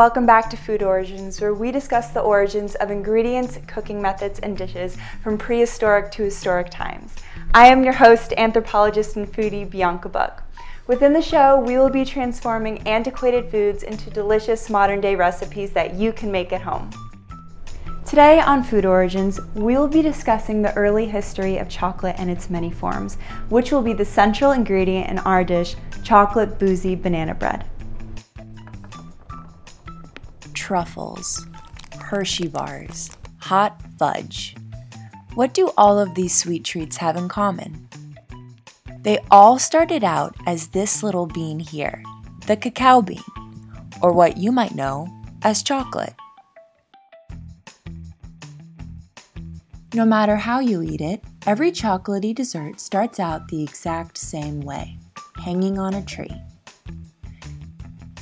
welcome back to Food Origins, where we discuss the origins of ingredients, cooking methods, and dishes from prehistoric to historic times. I am your host, anthropologist and foodie Bianca Buck. Within the show, we will be transforming antiquated foods into delicious modern day recipes that you can make at home. Today on Food Origins, we will be discussing the early history of chocolate and its many forms, which will be the central ingredient in our dish, chocolate boozy banana bread truffles, Hershey bars, hot fudge. What do all of these sweet treats have in common? They all started out as this little bean here, the cacao bean, or what you might know as chocolate. No matter how you eat it, every chocolatey dessert starts out the exact same way, hanging on a tree.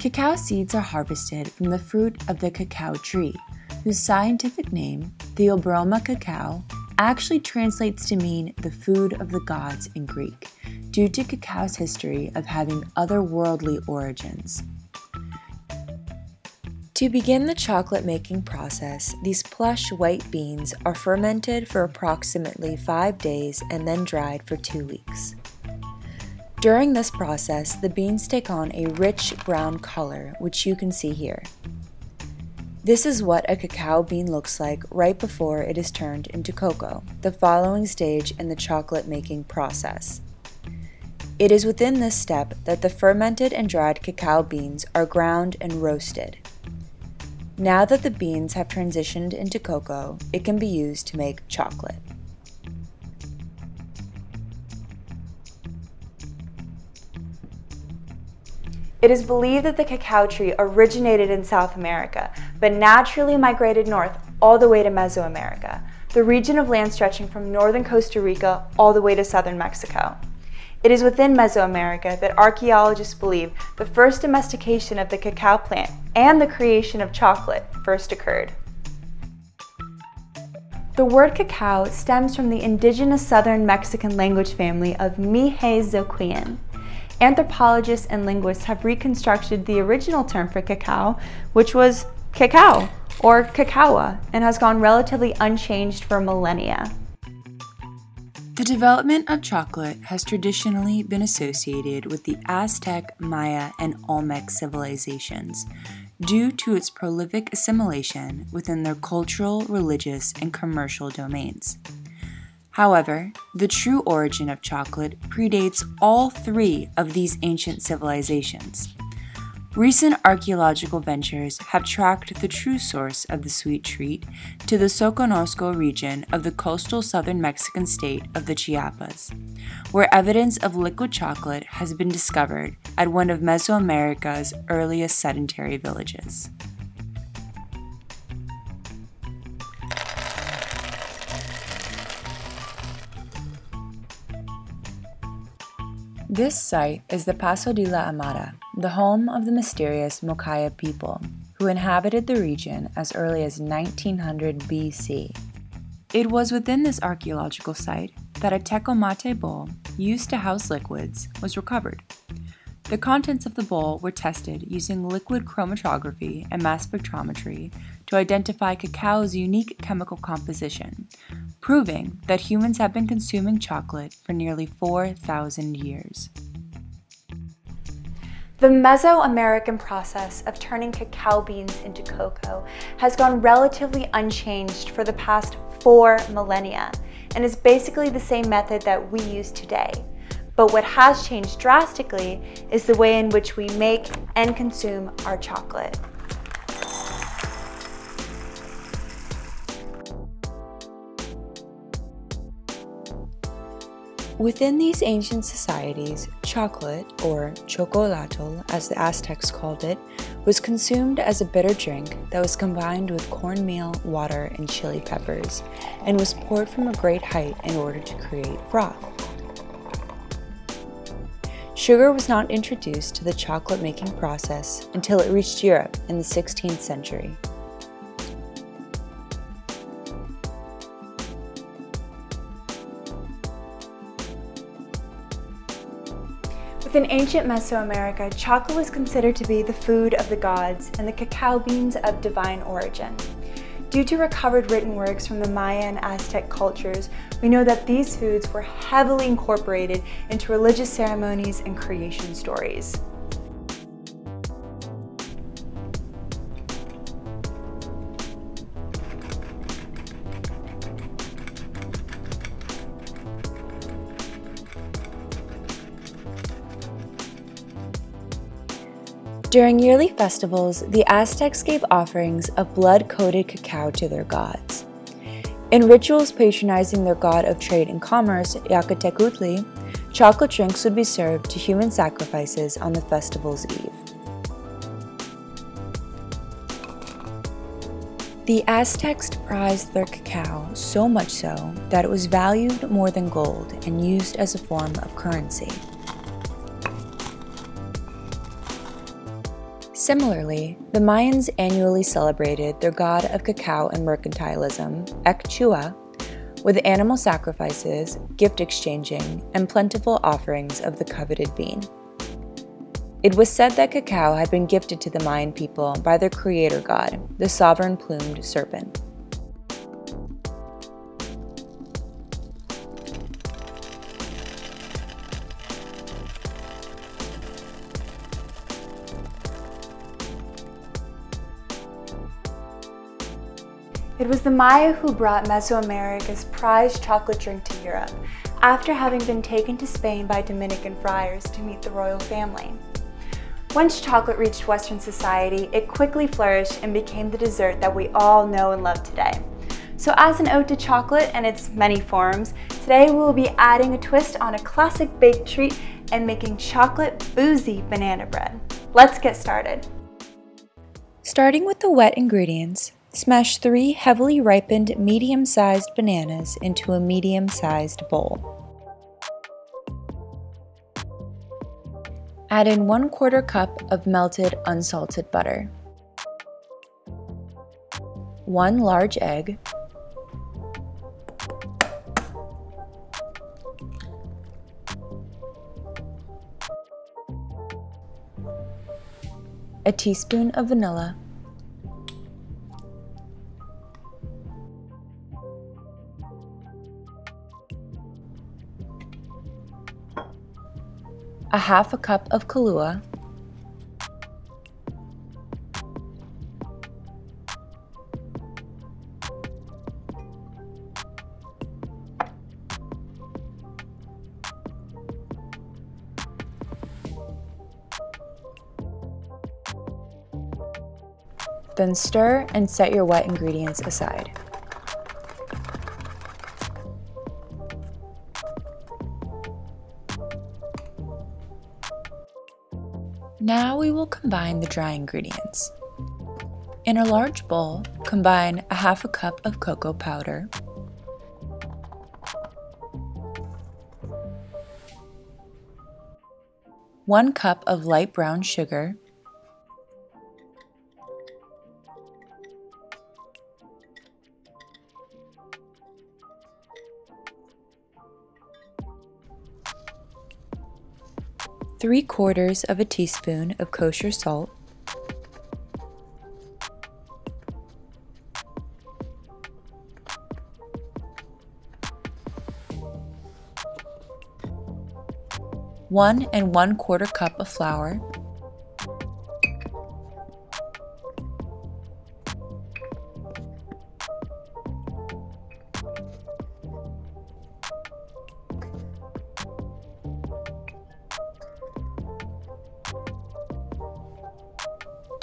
Cacao seeds are harvested from the fruit of the cacao tree, whose scientific name, Theobroma cacao, actually translates to mean the food of the gods in Greek, due to cacao's history of having otherworldly origins. To begin the chocolate making process, these plush white beans are fermented for approximately five days and then dried for two weeks. During this process, the beans take on a rich brown color, which you can see here. This is what a cacao bean looks like right before it is turned into cocoa, the following stage in the chocolate making process. It is within this step that the fermented and dried cacao beans are ground and roasted. Now that the beans have transitioned into cocoa, it can be used to make chocolate. It is believed that the cacao tree originated in South America, but naturally migrated north all the way to Mesoamerica, the region of land stretching from northern Costa Rica all the way to southern Mexico. It is within Mesoamerica that archaeologists believe the first domestication of the cacao plant and the creation of chocolate first occurred. The word cacao stems from the indigenous southern Mexican language family of Mixe-Zoquian. Anthropologists and linguists have reconstructed the original term for cacao, which was cacao or cacaoa, and has gone relatively unchanged for millennia. The development of chocolate has traditionally been associated with the Aztec, Maya, and Olmec civilizations due to its prolific assimilation within their cultural, religious, and commercial domains. However, the true origin of chocolate predates all three of these ancient civilizations. Recent archaeological ventures have tracked the true source of the sweet treat to the Soconusco region of the coastal southern Mexican state of the Chiapas, where evidence of liquid chocolate has been discovered at one of Mesoamerica's earliest sedentary villages. This site is the Paso de la Amada, the home of the mysterious Mokaya people, who inhabited the region as early as 1900 BC. It was within this archaeological site that a tecomate bowl used to house liquids was recovered. The contents of the bowl were tested using liquid chromatography and mass spectrometry to identify cacao's unique chemical composition, proving that humans have been consuming chocolate for nearly 4,000 years. The Mesoamerican process of turning cacao beans into cocoa has gone relatively unchanged for the past four millennia and is basically the same method that we use today. But what has changed drastically is the way in which we make and consume our chocolate. Within these ancient societies, chocolate, or chocolatl as the Aztecs called it, was consumed as a bitter drink that was combined with cornmeal, water, and chili peppers, and was poured from a great height in order to create froth. Sugar was not introduced to the chocolate making process until it reached Europe in the 16th century. Within ancient Mesoamerica, chocolate was considered to be the food of the gods and the cacao beans of divine origin. Due to recovered written works from the Maya and Aztec cultures, we know that these foods were heavily incorporated into religious ceremonies and creation stories. During yearly festivals, the Aztecs gave offerings of blood coated cacao to their gods. In rituals patronizing their god of trade and commerce, Yacatecuhtli, chocolate drinks would be served to human sacrifices on the festival's eve. The Aztecs prized their cacao so much so that it was valued more than gold and used as a form of currency. Similarly, the Mayans annually celebrated their god of cacao and mercantilism, Ek Chuah, with animal sacrifices, gift exchanging, and plentiful offerings of the coveted bean. It was said that cacao had been gifted to the Mayan people by their creator god, the sovereign plumed serpent. It was the Maya who brought Mesoamerica's prized chocolate drink to Europe, after having been taken to Spain by Dominican friars to meet the royal family. Once chocolate reached Western society, it quickly flourished and became the dessert that we all know and love today. So as an ode to chocolate and its many forms, today we will be adding a twist on a classic baked treat and making chocolate boozy banana bread. Let's get started. Starting with the wet ingredients, Smash three heavily ripened medium-sized bananas into a medium-sized bowl. Add in 1 quarter cup of melted unsalted butter, 1 large egg, a teaspoon of vanilla, a half a cup of Kahlua, Then stir and set your wet ingredients aside. Combine the dry ingredients. In a large bowl, combine a half a cup of cocoa powder, one cup of light brown sugar, three quarters of a teaspoon of kosher salt, one and one quarter cup of flour,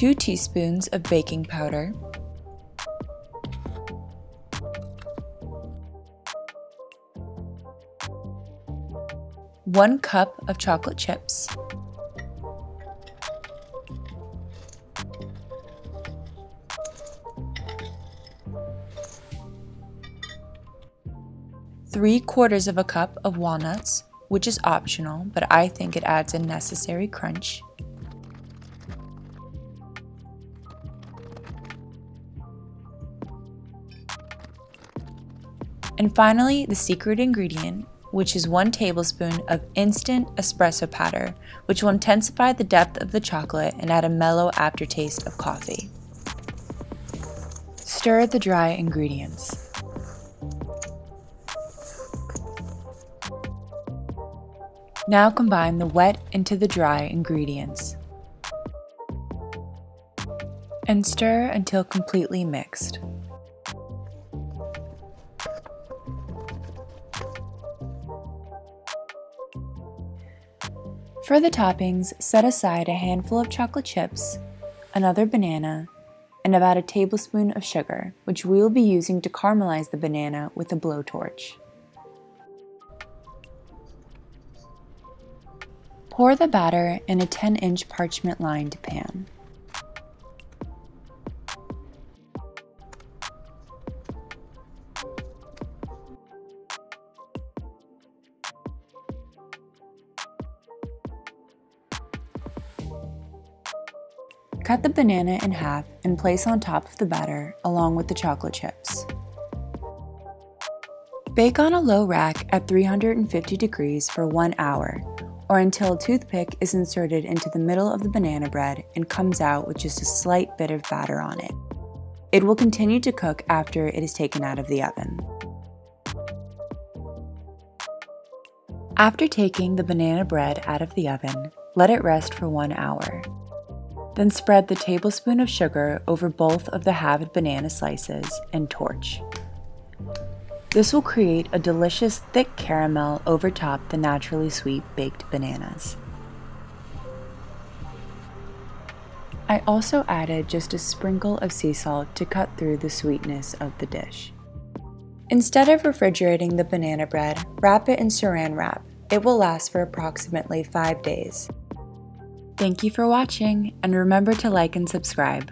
2 teaspoons of baking powder, one cup of chocolate chips, three quarters of a cup of walnuts, which is optional, but I think it adds a necessary crunch. And finally, the secret ingredient, which is one tablespoon of instant espresso powder, which will intensify the depth of the chocolate and add a mellow aftertaste of coffee. Stir the dry ingredients. Now combine the wet into the dry ingredients and stir until completely mixed. For the toppings, set aside a handful of chocolate chips, another banana, and about a tablespoon of sugar, which we will be using to caramelize the banana with a blowtorch. Pour the batter in a 10 inch parchment lined pan. Cut the banana in half and place on top of the batter along with the chocolate chips. Bake on a low rack at 350 degrees for one hour, or until a toothpick is inserted into the middle of the banana bread and comes out with just a slight bit of batter on it. It will continue to cook after it is taken out of the oven. After taking the banana bread out of the oven, let it rest for one hour. Then spread the tablespoon of sugar over both of the halved banana slices and torch. This will create a delicious thick caramel over top the naturally sweet baked bananas. I also added just a sprinkle of sea salt to cut through the sweetness of the dish. Instead of refrigerating the banana bread, wrap it in saran wrap. It will last for approximately 5 days. Thank you for watching, and remember to like and subscribe.